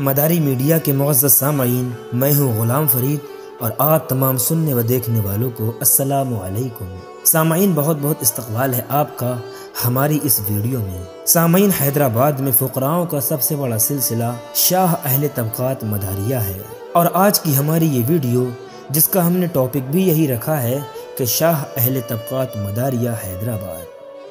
मदारी media के मुआज़ सामीन मैं हूँ ग़ुलाम फरीद और आप तमाम सुनने व देखने वालों को अस्सलाम वालेकुम सामीन बहुत बहुत इस्तकबाल है आपका हमारी इस वीडियो में। सामीन हैदराबाद में फ़ुकराओं का सबसे बड़ा सिलसिला शाह अहले तबक़ात मदारिया है और आज की हमारी ये वीडियो, जिसका हमने टॉपिक भी यही रखा है कि शाह अहले तबक़ात मदारिया हैदराबाद।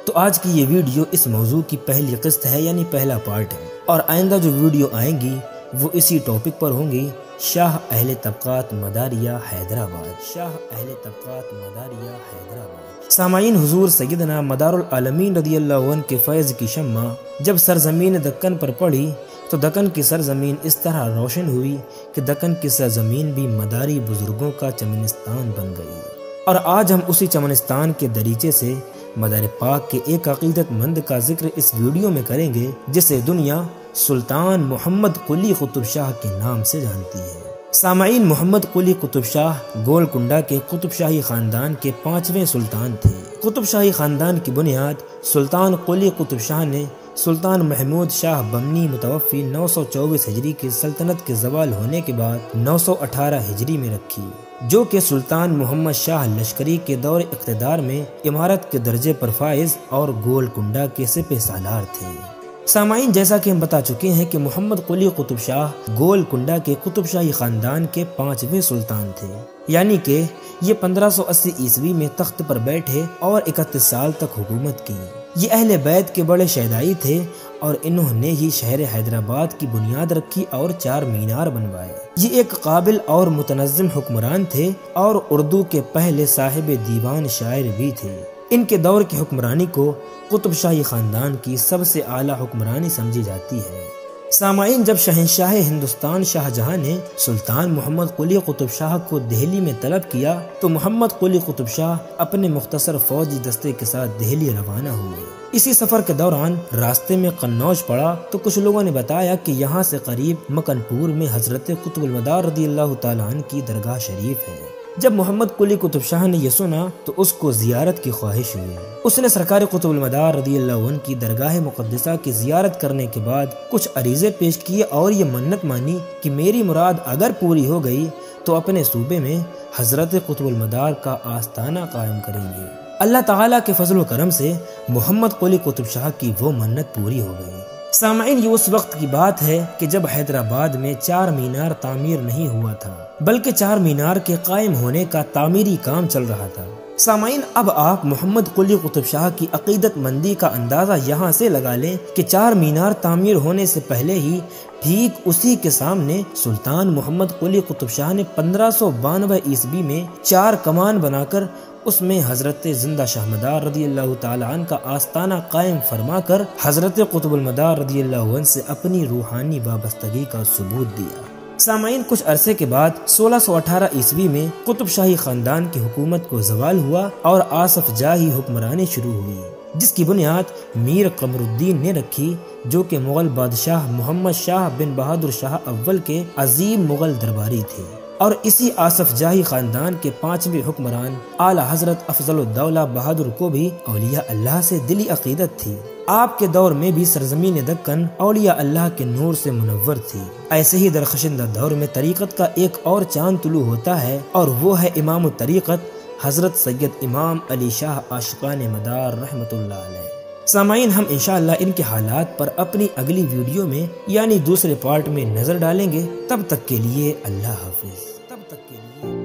तो आज की ये वीडियो इस मौजू की पहली किस्त है, यानी पहला पार्ट है। और आइंदा जो वीडियो आएँगी वो इसी टॉपिक पर होंगी। शाह अहले तबक़ात मदारिया हैदराबाद। शाह अहले तबक़ात मदारिया हैदराबाद। सामाइन हुजूर सैदना मदारुल आलमीन रदी अल्लाह के फैज़ की शम्मा, जब सरजमीन दक्कन पर पड़ी तो दक्कन की सरजमीन इस तरह रोशन हुई कि दक्कन की सरजमीन भी मदारी बुज़ुर्गों का चमनिस्तान बन गई। और आज हम उसी चमनिस्तान के दरीचे से मदार पाक के एक अकीदतमंद का ज़िक्र इस वीडियो में करेंगे, जिसे दुनिया सुल्तान मोहम्मद कुली कुतुब शाह के नाम से जानती है। सामाइन मोहम्मद कुली कुतुब शाह गोलकुंडा के कुतुब शाही खानदान के पाँचवें सुल्तान थे। कुतुब शाही खानदान की बुनियाद, सुल्तान कुली कुतुब शाह ने सुल्तान महमूद शाह बमनी मुतवफ़ी 924 हिजरी की सल्तनत के जवाल होने के बाद 918 हिजरी में रखी, जो कि सुल्तान मोहम्मद शाह लश्करी के दौर इकतदार में इमारत के दर्जे पर फाइज और गोलकुंडा के सिपह सालार थे। सामाइन, जैसा कि हम बता चुके हैं कि मोहम्मद कुली कुतुब शाह गोलकुंडा के कुतुब शाही खानदान के पाँचवें सुल्तान थे। यानी कि ये 1580 ईस्वी में तख्त पर बैठे और इकतीस साल तक हुकूमत की। ये अहले बैत के बड़े शहदाई थे और इन्होंने ही शहर हैदराबाद की बुनियाद रखी और चार मीनार बनवाए। ये एक काबिल और मुतनज़म हुक्मरान थे और उर्दू के पहले साहिब दीवान शायर भी थे। इनके दौर की हुक्मरानी को कुतुब शाही खानदान की सबसे आला हुक्मरानी समझी जाती है। सामाइन जब शहनशाह हिंदुस्तान शाहजहां ने सुल्तान मोहम्मद कुली कुतुब शाह को दिल्ली में तलब किया तो मोहम्मद कुली कुतुब शाह अपने मुख्तसर फौजी दस्ते के साथ दिल्ली रवाना हुए। इसी सफ़र के दौरान रास्ते में कन्नौज पड़ा तो कुछ लोगों ने बताया कि यहाँ से करीब मकनपुर में हज़रत कुतुबुल मदार रदी अल्लाह की दरगाह शरीफ है। जब मोहम्मद कुली कुतुब शाह ने यह सुना तो उसको जियारत की ख्वाहिश हुई। उसने सरकार कुतुबुलमदार रदी की दरगाह मुकदसा की जियारत करने के बाद कुछ अरीजे पेश किए और ये मन्नत मानी कि मेरी मुराद अगर पूरी हो गई तो अपने सूबे में हज़रत कुतुबुलमदार का आस्थाना कायम करेंगे। अल्लाह ताला के फजल करम से मोहम्मद कुली कुतुब शाह की वो मन्नत पूरी हो गई। सामाइन ये उस वक्त की बात है कि जब हैदराबाद में चार मीनार तामीर नहीं हुआ था, बल्कि चार मीनार के कायम होने का तामीरी काम चल रहा था। सामाइन अब आप मोहम्मद कुली कुतुब शाह की अकीदत मंदी का अंदाज़ा यहाँ से लगा लें कि चार मीनार तामीर होने से पहले ही ठीक उसी के सामने सुल्तान मोहम्मद कुली कुतुब शाह ने पंद्रह सौ बानवे ईस्वी में चार कमान बनाकर उसमें हज़रत ज़िंदा शाहमदार रदी अल्लाह तन का आस्ताना कायम फरमा कर हज़रत कुतुबुलमदार रदी अल्लाह से अपनी रूहानी वाबस्तगी का सबूत दिया। सामाइन कुछ अरसे के बाद 1618 ईस्वी में कुतुब शाही खानदान की हुकूमत को जवाल हुआ और आसफ जाही हुक्मरानी शुरू हुई, जिसकी बुनियाद मीर कमरुद्दीन ने रखी, जो कि मुगल बादशाह मोहम्मद शाह बिन बहादुर शाह अव्वल के अजीम मुगल दरबारी थे। और इसी आसफ जाही खानदान के पांचवे हुक्मरान आला हज़रत अफजलुद्दौला बहादुर को भी अलिया अल्लाह से दिली अकीदत थी। आपके दौर में भी सरजमीन दक्कन अलिया अल्लाह के नूर से मुनवर थी। ऐसे ही दरखशिंदा दौर में तरीक़त का एक और चाँद तुलू होता है और वो है इमाम तरीक़त हज़रत सैयद इमाम अली शाह आशकान मदार रहमत सामाइन हम इनशाला इनके हालात पर अपनी अगली वीडियो में, यानी दूसरे पार्ट में नज़र डालेंगे। तब तक के लिए अल्लाह हाफिज। तब तक के लिए।